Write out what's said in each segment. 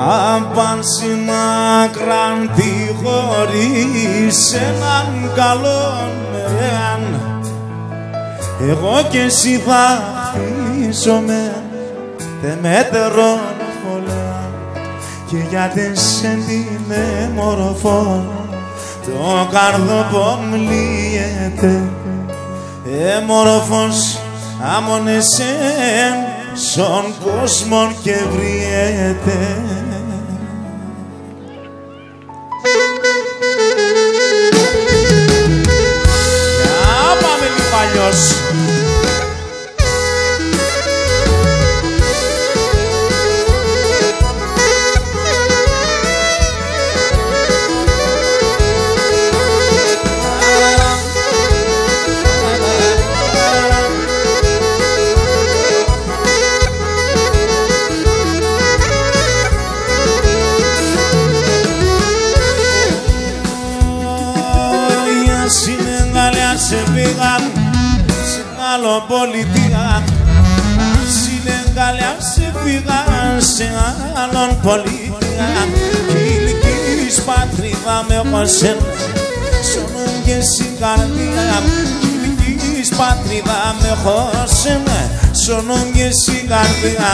Απάνση μακράν τη χωρίς έναν καλό μερέαν εγώ και εσύ θα χτίζομαι τεμέτερον φωλέα και για τεσσεν την εμορφό το καρδό μλύεται εμορφός άμονεσεν στον κόσμο και βριέται σε άλλον πολιτεία Κι ηλικής πατρίδα με χωσεν Σώνουν και στην καρδία Κι ηλικής πατρίδα με χωσεν Σώνουν και στην καρδία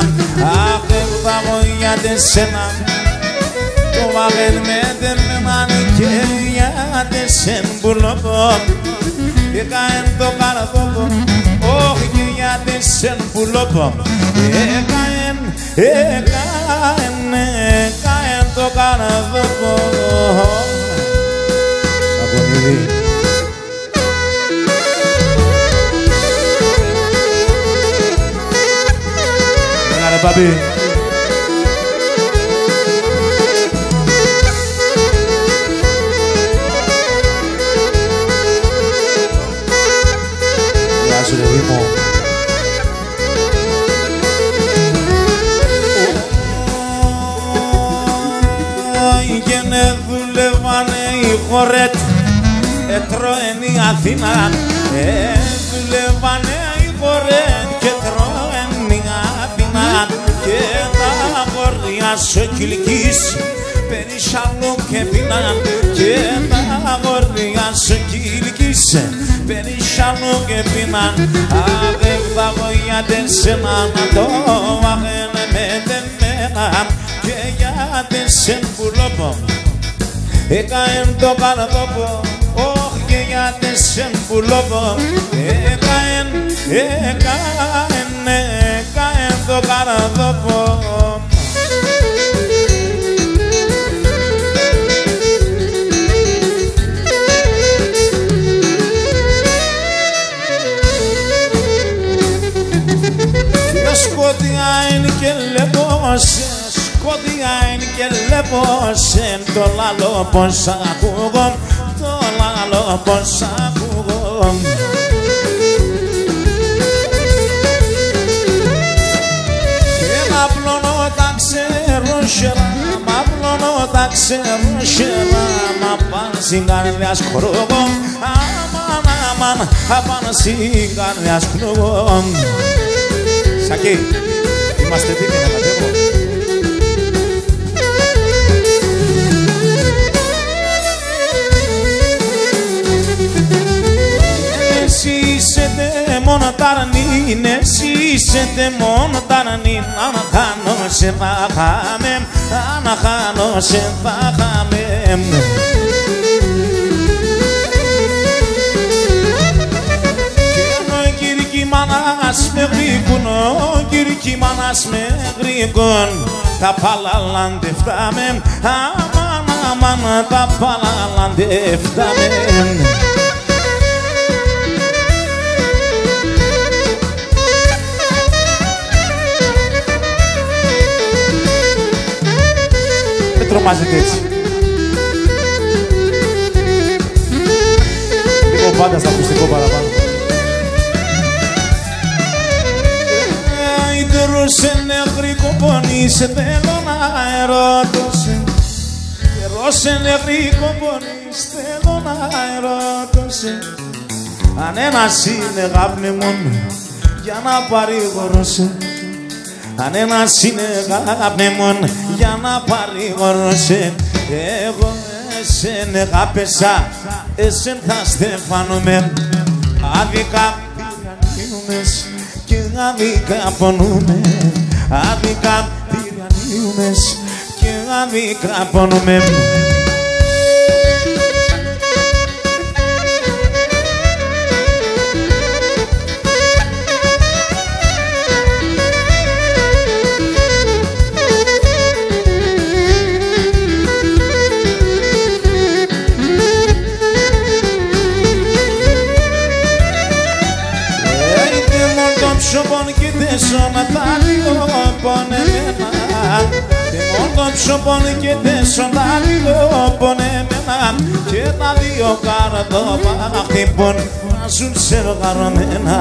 Αχ, θα εγώ για τεσσένα το βαγέν με δεν με μάνε και για τεσσεν πουλοπό Έκαεν το καρδόπο, όχι και για τεσσεν πουλοπό Έκαεν, έκαεν, έκαεν το καρδόπο Σακονίδη Έλα ρε παπί οι χωρέτ Έτρωεν η Αθήνα Ε, δουλεύανε οι χωρέτ Και τρώεν η Αθήνα. Και τα αγόρια σου κυλικής Περισσαλού και πίναν Και τα αγόρια σου κυλικής Περισσαλού και πίναν Άδευδα εγώ για τεσσένα Να το βαγένε με τεμένα Και για τεσσεν πουλόπο Έκαεν το καρδόπο Όχι και για τεσσεν πουλόπο Έκαεν, έκαεν, έκαεν το καρδόπο λεπόσε Το λαλό πως ακούγω, το λαλό πως ακούγω Και μ' απλώνω τα ξέρω σερά, μ' απλώνω τα ξέρω σερά Μ' απάν στην καρδιά σκρούγω, αμάν αμάν, απάν στην καρδιά σκρούγω Σακί, είμαστε έτοιμοι να κατέβω. Μόνο ταρνίν, εσύ είσαι μόνο ταρνίν Αν χάνω σε θα χάμε, αν χάνω σε θα χάμε Κυρκή μάνας με γρήγουν, ο κυρκή μάνας με γρήγουν Τα παλαλάντε φτάμε, αμάν αμάν τα παλαλάντε τρομάζετε έτσι. Λίγο πάντα στα ακουστικό παραπάνω. Ιδρούσε νευρή κομπονή, σε θέλω να ερωτούσε. Ιδρούσε νευρή κομπονή, θέλω να ερωτούσε. Αν ένας είναι γάπνη μόνο, για να παρηγορούσε. Αν ένας είναι αγαπημόν για να παρηγορούσε Εγώ εσέν αγάπησα, εσέν θα στεφανούμε Άδικα τυραννίουμες και άδικα πονούμε Άδικα τυραννίουμες και άδικα πονούμε ψωπον και τέσσερα τα δυο πονεμένα Τιμόν το ψωπον και τέσσερα τα δυο πονεμένα Και τα δυο καρδόπα χτυπούν να ζουν σε γαρωμένα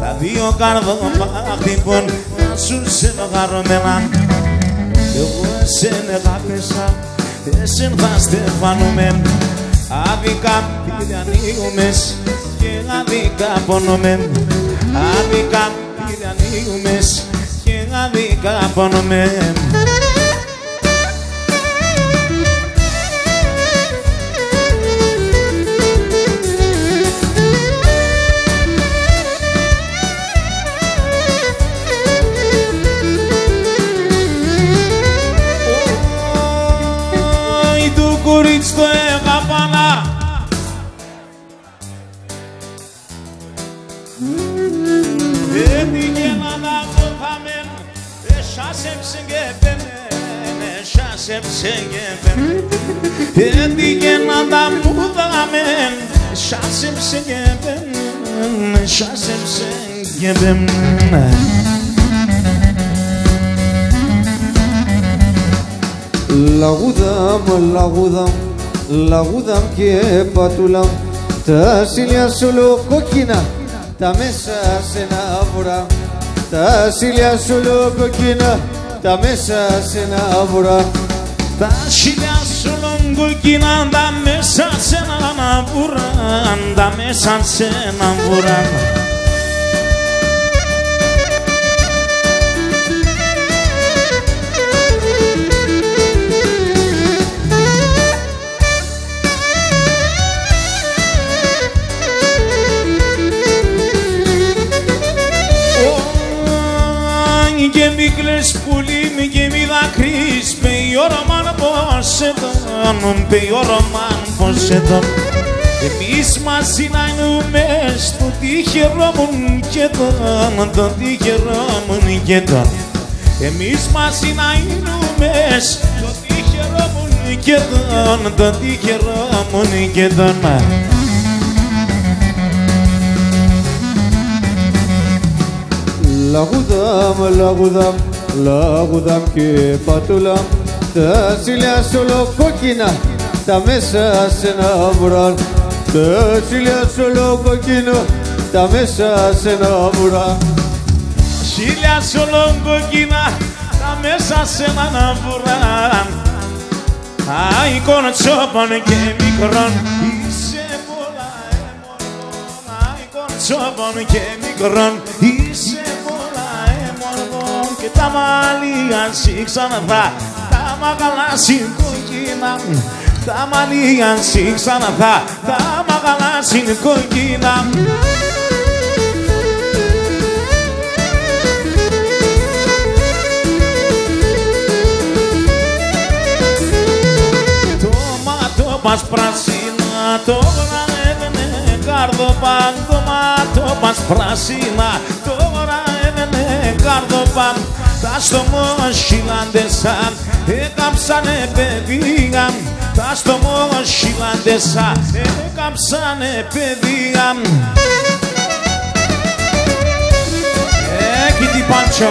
Τα δυο καρδόπα χτυπούν να ζουν σε γαρωμένα Εγώ εσένα αγάπησα, εσένα θα στεφανούμε. Άδικα τηλιανίγουμες και άδικα πονούμε. Άδικα τυραννίουμες και άδικα πονούμε του κορίτσι το Έντι να τα μου δάμεν Σάσεμ σε γεβεν Σάσεμ σε γεβεν Λαγούδαμ, λαγούδαμ, λαγούδαμ και πατούλαμ Τα σίλια σου κόκκινα, τα μέσα σε ένα βορρά. Τα σίλια σου κόκκινα, τα μέσα σε ένα βορρά Τα σίλια σου κόκκινα, τα μέσα σε ένα βορρά Τα μέσα σε ένα βορρά μαν πως εδόν με η ώρα μαν πως εδόν εμείς μαζί να εννοούμε στο τυχερό μου και τον το τυχερό μου και τον εμείς μαζί να εννοούμε στο τυχερό μου και τον το τυχερό μου και τον Λαγούδαμ, λαγούδαμ, λαγούδαμ και πατούλαμ Τα σιλιά σου κόκκινα, τα μέσα σε ένα βουράν Τα σιλιά σου κόκκινα, τα μέσα σε ένα βουράν Σίλια σου κόκκινα, τα μέσα σε ένα βουράν Άι κοντσόπαν και μικρόν, είσαι πολλά εμορφόν Άι κοντσόπαν και μικρόν, είσαι και τα μαλλιά σου ξαναδά. τα μαγαλά σου κόκκινα τα μαλλιά σου ξαναδά τα μαγαλά σου κόκκινα Το μάτο μας πράσινα τώρα έβαινε καρδοπάν το μάτο μας πράσινα τώρα έβαινε καρδοπάν τα στομόσχυλαντεσα έκαψανε παιδεία τα στομόσχυλαντεσα έκαψανε παιδεία Εκεί τι Παντσο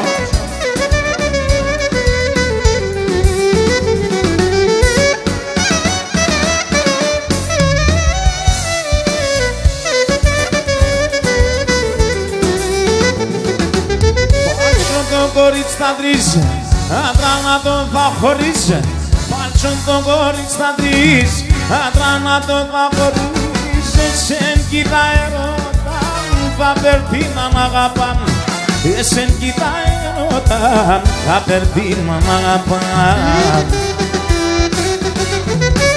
κορίτσι θα τρεις Άντρα να τον θα χωρίς. Πάλτσον το κορίτσι θα τρεις Άντρα να τον θα χωρίς. Εσέν κοίτα ερώτα Θα περθεί να μ' αγαπάν. Εσέν κοίτα ερώτα θα περθεί μ' αγαπάν.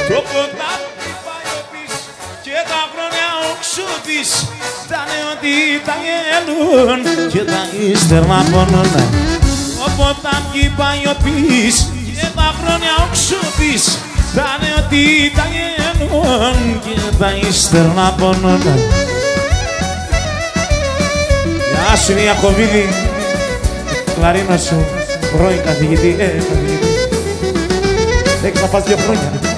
Το ποτάμι πάει ο πις και τα χρόνια όξω της τα ότι τα γελούν και τα ύστερνα πονούν Το ποτάμι πάει ο πις και τα χρόνια όξω της τα ότι τα γελούν και τα ύστερνα πονούν Γεια σου Ιακωβίδη, κλαρίνο σου, πρώην καθηγητή, ε, καθηγητή. Έχεις να πας δύο χρόνια.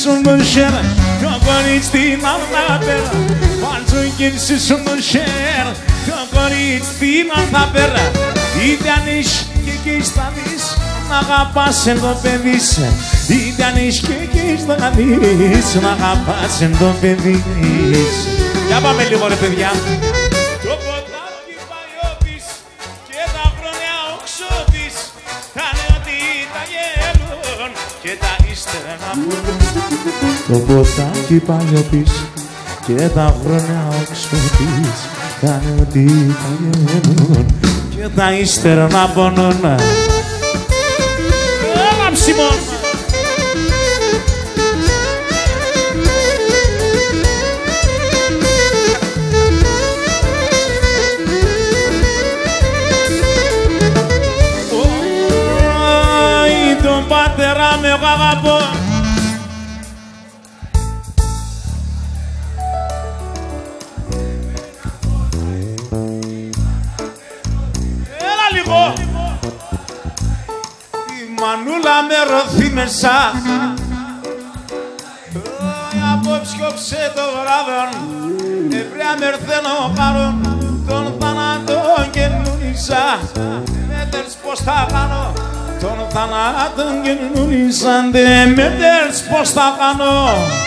Σου το χέρ, το κορίτσι να τα πέρα. Πάλτσο και σε σου το χέρ, το κορίτσι να τα πέρα. Είτε αν είσαι και εκεί στα δεις, να αγαπάς εν το παιδί σε Είτε αν είσαι και εκεί στα δεις Να αγαπάς εν το παιδί σε Για πάμε λίγο ρε παιδιά Και τα ύστερα. Να πούν Το ποτάκι πάει όπις Και τα χρόνια όξω της Θα είναι ότι τα γελούν Και τα ύστερα να πονούν. Σιμών. τον μέσα Απόψε κόψε το βράδον Ευρεία μερθένω πάρον Τον θανάτων καινούρισα Μέτερς πως θα κάνω. Τον θανάτων καινούρισα Δε μέτερς πως θα κάνω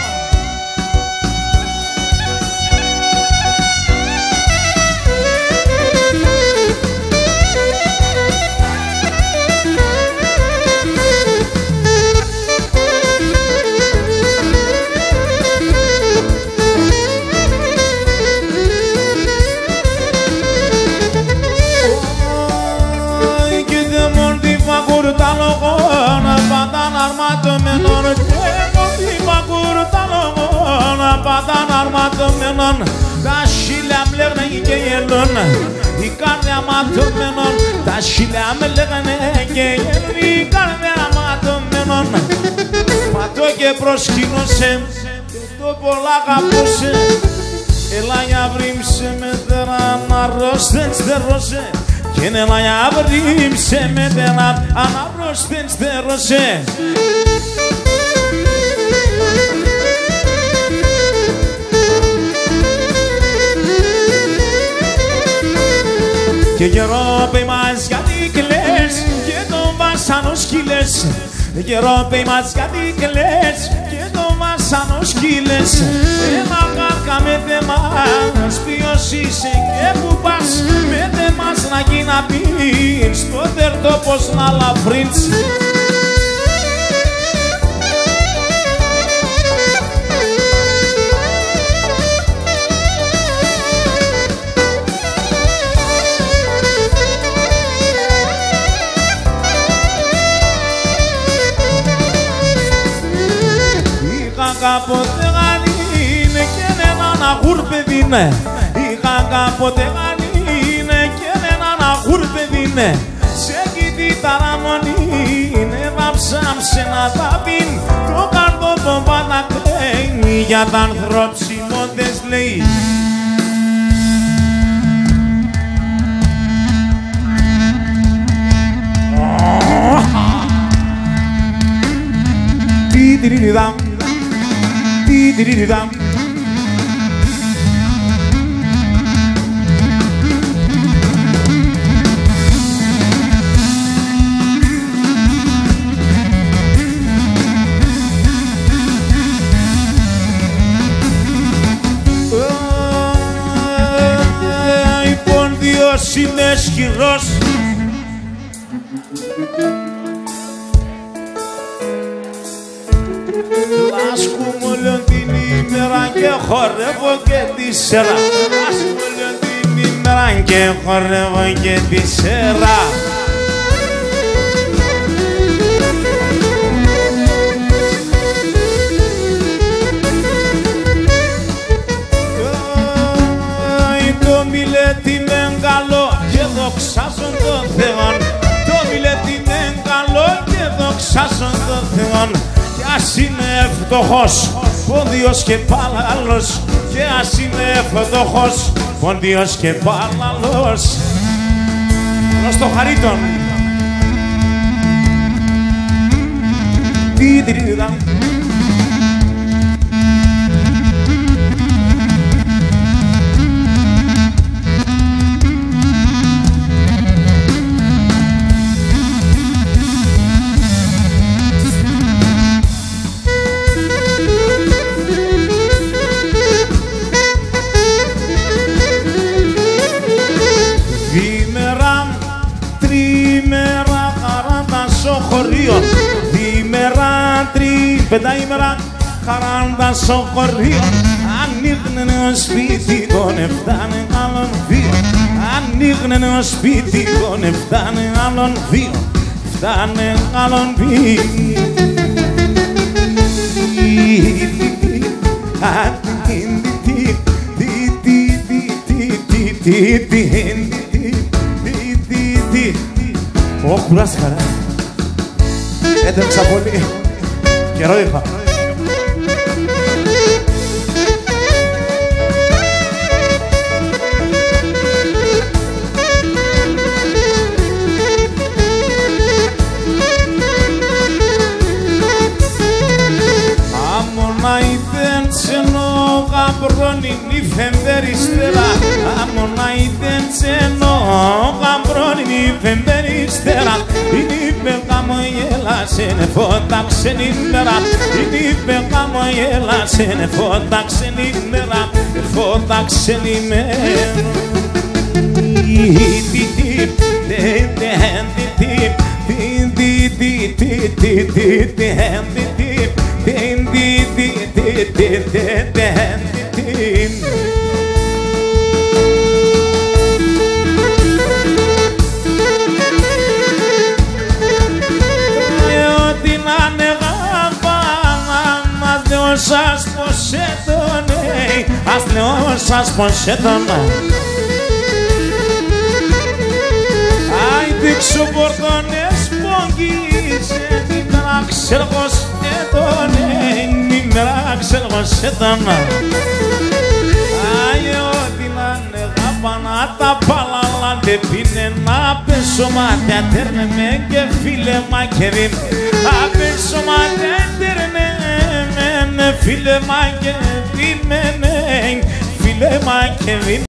λογόν Πατάν αρματωμένον τα σίλια μ' λέγανε και γελούν η καρδιά ματωμένον τα σίλια με λέγανε και γελούν η καρδιά ματωμένον Πατώ και προσκύνωσε και το πολλά αγαπούσε Έλα για βρύμψε με τέρα να ρώσθεν στερώσε και έλα για βρύμψε με τέρα να ρώσθεν στερώσε Και καιρό παι μας γιατί κλαις και τον βάσανο σκύλες. Καιρό παι μας γιατί κλαις και τον βάσανο σκύλες. Ένα κάρκα με θεμάς ποιος είσαι και που πας. Με θεμάς να γίνει να πεις το τερτό πως να λαφρύνεις Είχα κάποτε γαλήνε και έναν αγούρ παιδίνε Είχα κάποτε γαλήνε και έναν αγούρ παιδίνε Σε κοιτή ταραμονίνε βάψαμ σε να τα πίν Το καρδό το πατακλέει για τα ανθρωψιμόντες λέει. Τι τυριριδάμ, τι τυριριδάμ. Ε, η πόντιος χορεύω και τη σέρα. Λάσκουμε όλη την ημέρα και χορεύω και τη σέρα το μιλέτη με καλό και δοξάζον το Θεό το μιλέτη με καλό και δοξάζον το Θεό κι ας είναι φτωχός πόντιος και πάλαλος. Και ας είναι φτωχός πόντιος και πάλαλος. Προς το χαρίτον. Τι τρί, πενταήμερα, χαράντα στο χωρίο Ανοίγνε ο σπίτι τον εφτάνε άλλον δύο Ανοίγνε ο σπίτι τον εφτάνε άλλον δύο Φτάνε άλλον δύο Ω, κουράστηκα, ρε. Έτρεξα πολύ. Καιρό είχα. Άμονα iden τσενό γαμπρόνι νι φεμβεριστέρα Άμονα iden τσενό γαμπρόνι νι φεμβεριστέρα Είναι πεγά μου γέλασε φώτα ξενήμερα Είναι πεγά μου γέλασε φώτα ξενήμερα Φώτα ξενήμερα Ό,τι σας πως έτωνε. Άιντε ξοπορτώνες πόγγισε Νήμερα ξεργός έτωνε Νήμερα ξεργός έτωνα Άι ό,τι να είναι γάπανα τα παλαλά Τε πίνε να πέσω μάτια τέρνε με και φίλε μα και δίν Απέσω μάτια τέρνε με φίλε μα και δίν Φίλε μα και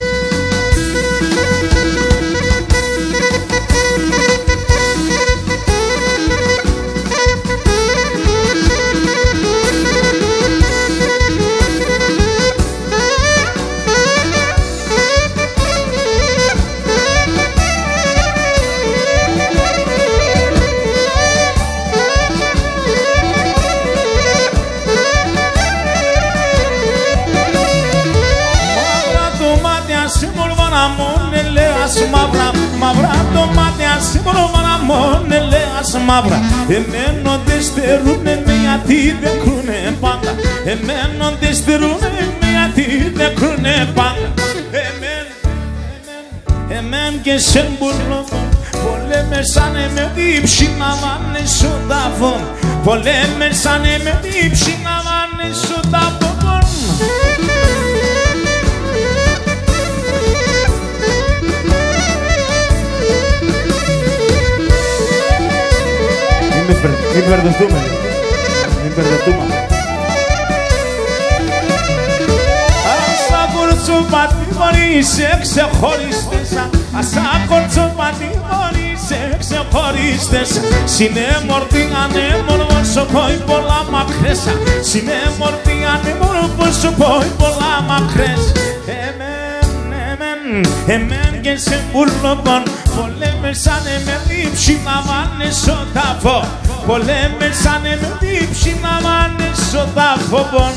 εμέν και σε μπουρλόκο Πολέμεσανε με δίψη να βάνε σου τάφο Πολέμεσανε με δίψη να βάνε σου τάφο Μην μπερ- Μην μπερδευτούμε. Μην μπερδευτούμε. Άσα κορτσοπα τι μωρή σε ξεχωριστές Άσα κορτσοπα τι μωρή σε ξεχωριστές. Συνέμορφη ανέμορφο σου πάει πολλά μακρές. Συνέμορφη ανέμορφο σου πάει πολλά μακρές. Εμέν, εμέν, εμέν και σε μπουρλοκόν Πολέμεσανε με δίψη να βάνε στο τάφο Πολέμεσανε με δίψη να βάνε φόβων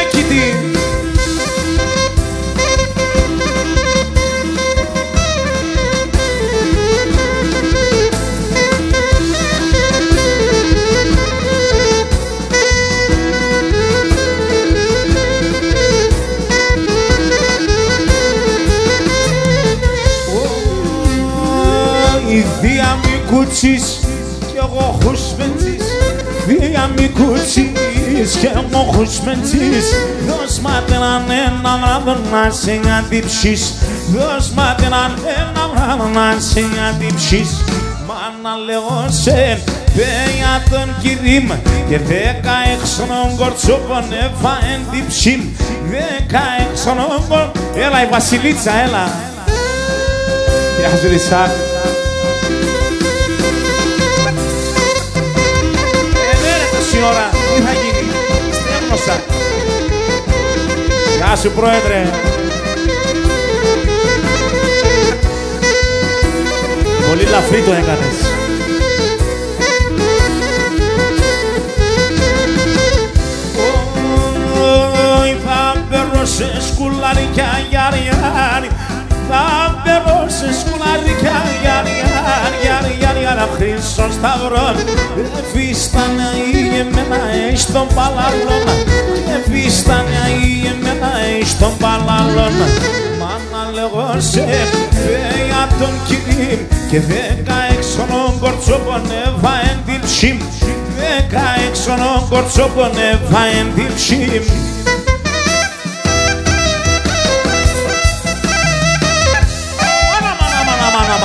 Έκειτη Η θεία μη κουτσής κι εγώ χουσμεντής Θεία μη κουτσής κι εγώ χουσμεντής Δώσ' μάτε έναν ένα βράδυ να σε αντιψείς Δώσ' μάτε έναν ένα βράδυ να σε αντιψείς Μάνα λέω σε πέια τον κυρίμ και δέκα έξωνον κορτσόπον έβα εντυψήμ Δέκα έξωνον κορ... Έλα η Βασιλίτσα, έλα. Γεια σου Ρισάκ ώρα, τι θα γίνει, στέλνωσα. Γεια σου πρόεδρε. Πολύ λαφρύ το έκανες. Θα μπερώ σε σκουλαρικιά γιαριάρι θα μπερώ σε σκουλαρικιά γιαριάρι γιαριάρι χρυσό σταυρό Εφίστανε η εμένα εις τον παλαλόν Εφίστανε η εμένα εις τον παλαλόν Μάνα λέγω σε φέια τον κυρίμ και δέκα έξωνον κορτσόπον έβα εντύψιμ δέκα έξωνον κορτσόπον έβα εντύψιμ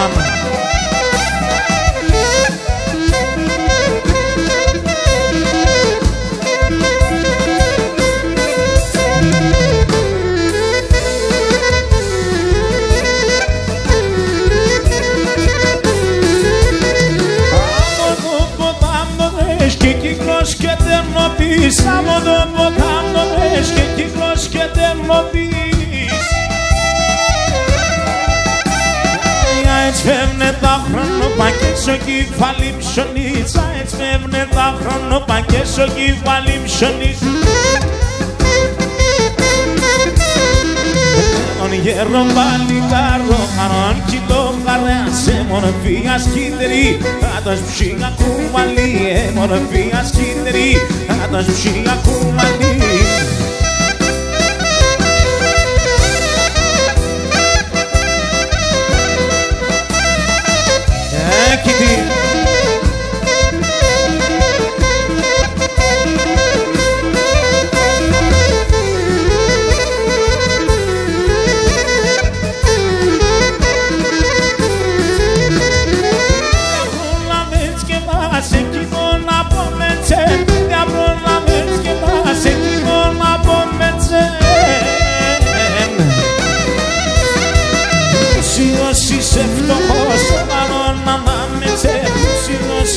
από τον ποτάμο δες και κύκλος και τεμνοδείς Έτσι φεύγνε τα χρόνο πακέσο κεφάλι ψωνίτσα. Έτσι φεύγνε τα χρόνο πακέσο κεφάλι ψωνίτσα γέρο παλικάρο χαρόν κιλό καρέα σε μορφή ασκήτερη θα το σπουσίγα κουμαλί ε μορφή ασκήτερη θα το σπουσίγα κουμαλί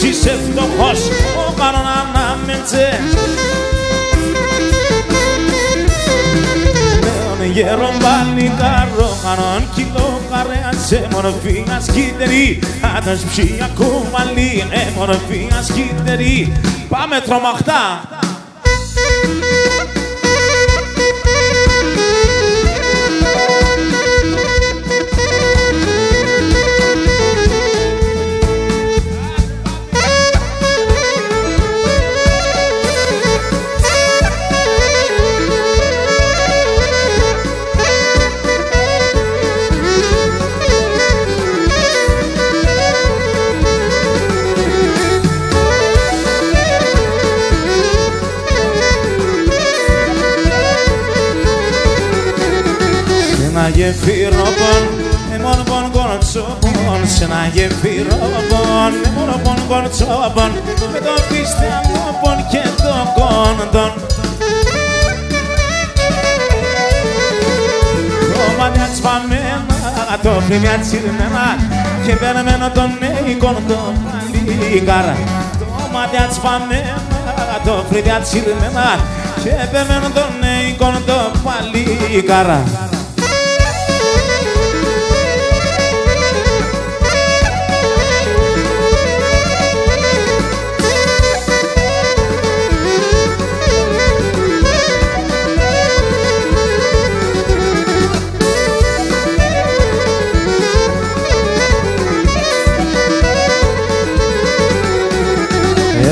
είσαι φτωχός, ο κανόνα να με τσε Λέον γέρον παλικάρο, κανόν κιλό καρέα σε μορφή ασκήτερη Άτας ψία κουβαλή, ε μορφή ασκήτερη Πάμε τρομαχτά! Ένα γεφύρο πον, εμόν πον κορτσόπον, σε ένα γεφύρο πον, εμόν πον κορτσόπον, με το πίστευο πον και το κόντον. Το μάτια τσπαμένα, το φρύμια τσιρμένα και περμένο τον νέικον το παλικάρα. Το μάτια τσπαμένα, το φρύμια τσιρμένα και περμένο τον νέικον το παλικάρα.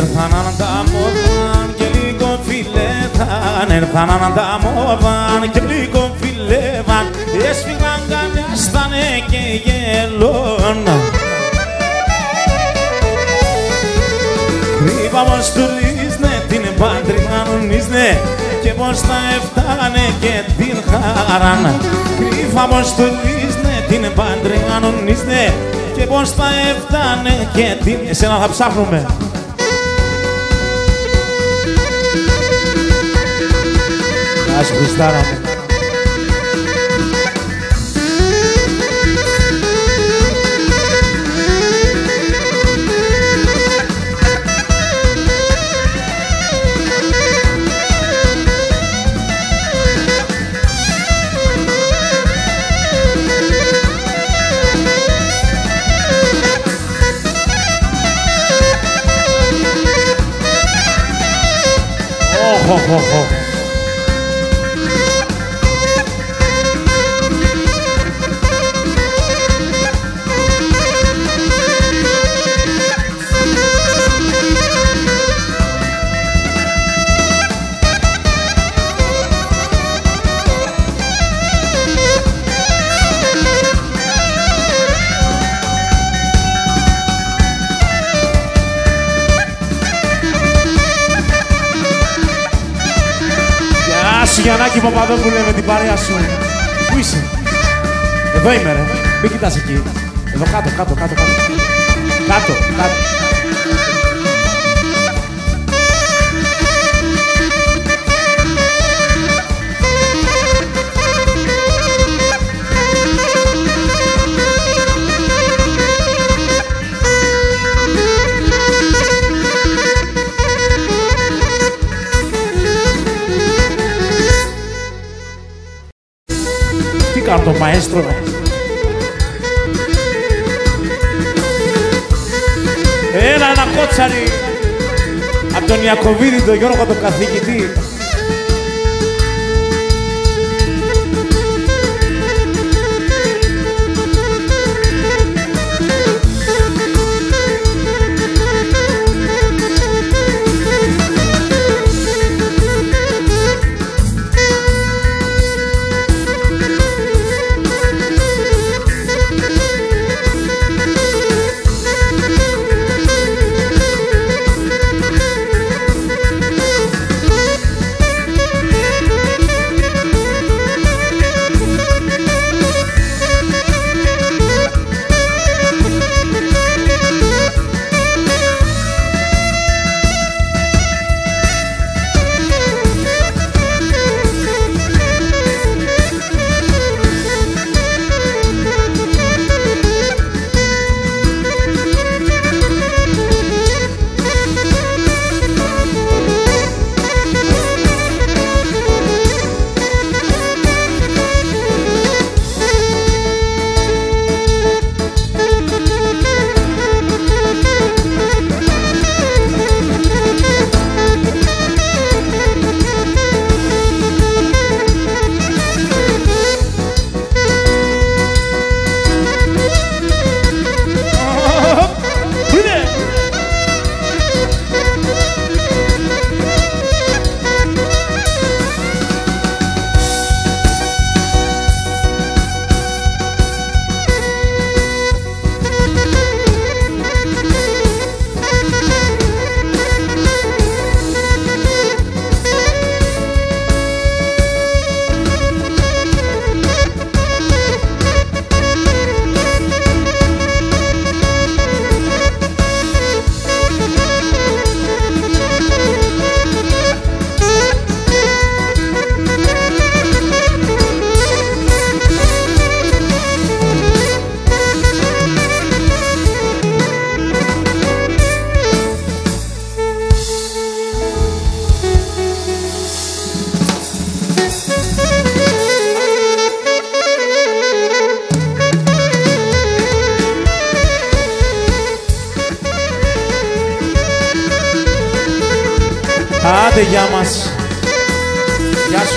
Έρθαναν τα μόδαν και λίγο φιλέταν Έρθαναν τα μόδαν και λίγο φιλέταν Έσφυγαν κανιάστανε και γελών. Κρύβα πως τουρίσνε την πατριμανονίσνε και πως θα έφτανε και την χαράν Κρύβα πως τουρίσνε την πατριμανονίσνε και πως θα έφτανε και την... Εσένα θα ψάχνουμε. Acho que estará. ho, ho, ho. Οχ. Γεια σου Γιαννάκη Παπαδόπουλε με την παρέα σου. Πού είσαι; Εδώ είμαι ρε. Μην κοιτάς εκεί. Εδώ κάτω, κάτω, κάτω, κάτω. Κάτω, κάτω. Τι κάνω το μαέστρο. Έλα ένα κότσαρι από τον Ιακωβίδη, τον Γιώργο τον καθηγητή.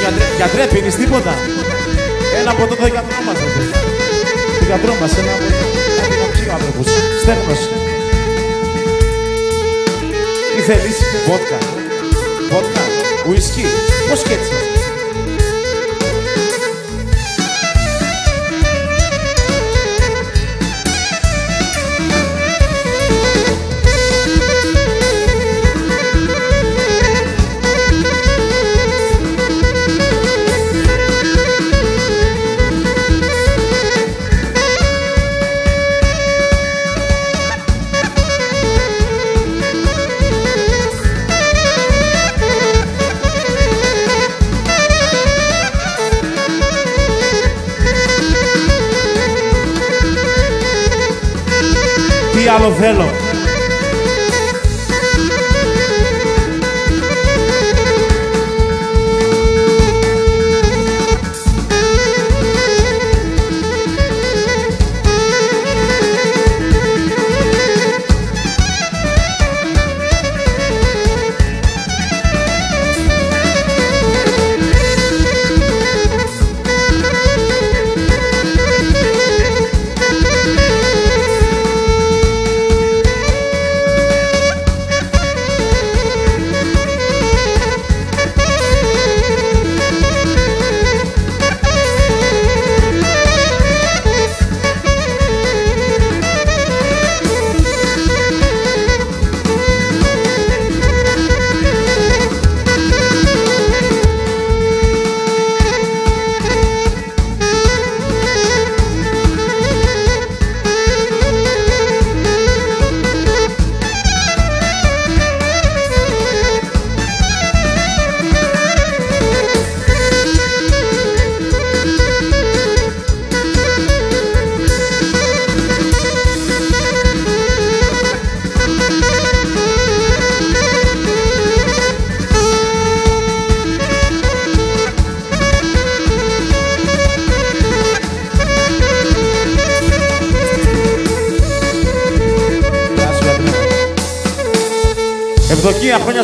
Γιατρέ. Γιατρέ, πίνεις τίποτα. Ένα από το γιατρό μας, ρε. Το γιατρό μας, ένα από το... Κάτι να πιει ο άνθρωπος. Στέφνος. Η θέλεις, βότκα. Βότκα, ουισκί, πώς και έτσι.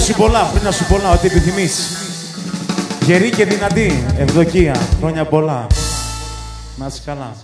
Σου πολλά, χρόνια σου πολλά, ό,τι επιθυμείς. Γερή και δυνατή, ευδοκία, χρόνια πολλά. Να είσαι καλά.